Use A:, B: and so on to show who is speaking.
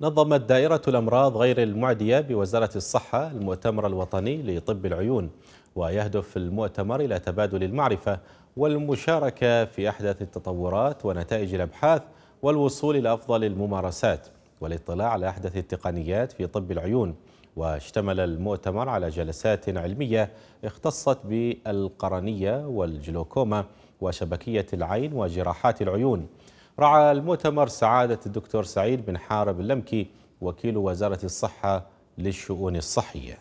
A: نظمت دائرة الأمراض غير المعدية بوزارة الصحة المؤتمر الوطني لطب العيون ويهدف المؤتمر إلى تبادل المعرفة والمشاركة في أحدث التطورات ونتائج الأبحاث والوصول إلى أفضل الممارسات والاطلاع على أحدث التقنيات في طب العيون. واشتمل المؤتمر على جلسات علمية اختصت بالقرنية والجلوكوما وشبكية العين وجراحات العيون. رعى المؤتمر سعادة الدكتور سعيد بن حارب اللمكي وكيل وزارة الصحة للشؤون الصحية.